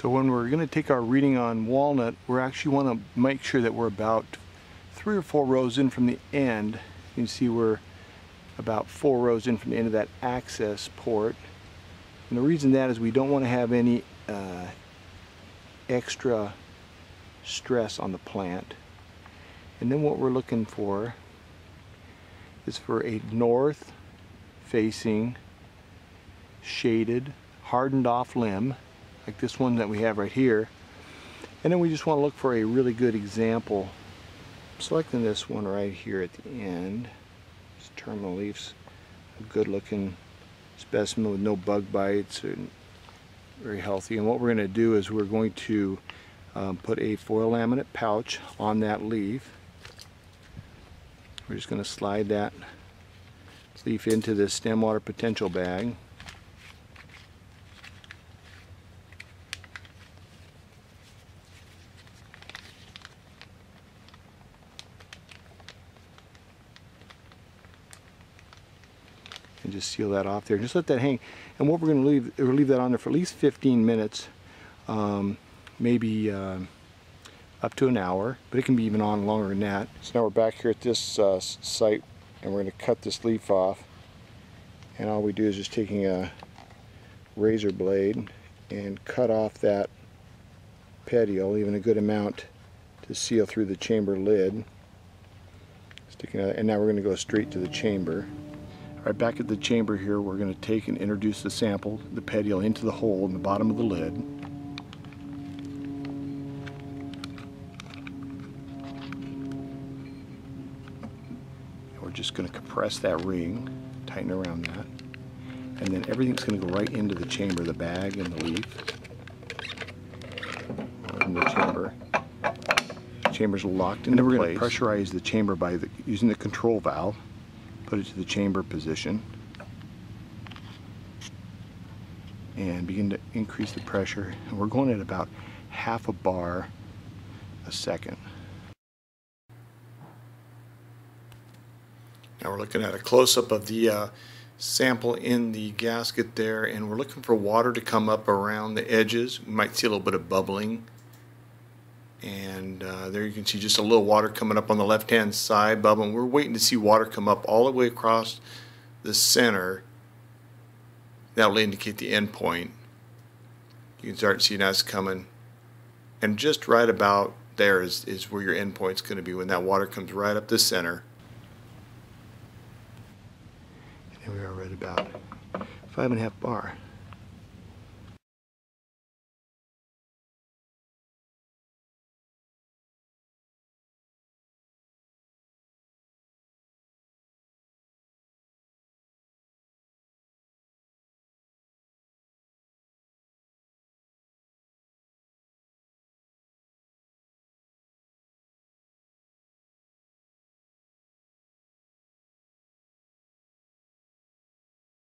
So when we're going to take our reading on walnut, we actually want to make sure that we're about three or four rows in from the end. You can see we're about four rows in from the end of that access port. And the reason that is we don't want to have any uh, extra stress on the plant. And then what we're looking for is for a north facing shaded hardened off limb like this one that we have right here. And then we just want to look for a really good example. I'm selecting this one right here at the end. This terminal leaves. A good looking specimen with no bug bites and very healthy. And what we're going to do is we're going to um, put a foil laminate pouch on that leaf. We're just going to slide that leaf into this stem water potential bag. And just seal that off there. Just let that hang. And what we're going to leave, we'll leave that on there for at least 15 minutes, um, maybe uh, up to an hour, but it can be even on longer than that. So now we're back here at this uh, site and we're going to cut this leaf off. And all we do is just taking a razor blade and cut off that petiole, even a good amount to seal through the chamber lid. Sticking out, and now we're going to go straight to the chamber. All right, back at the chamber here, we're going to take and introduce the sample, the petiole, into the hole in the bottom of the lid. we're just going to compress that ring, tighten around that, and then everything's going to go right into the chamber, the bag and the leaf, in the chamber. The chamber's locked into place. We're going to pressurize the chamber by the, using the control valve, put it to the chamber position, and begin to increase the pressure. And we're going at about half a bar a second. Now we're looking at a close-up of the uh, sample in the gasket there and we're looking for water to come up around the edges. We might see a little bit of bubbling and uh, there you can see just a little water coming up on the left hand side bubbling. We're waiting to see water come up all the way across the center. That will indicate the end point. You can start seeing that's coming and just right about there is, is where your end is going to be when that water comes right up the center. And we are right about five and a half bar.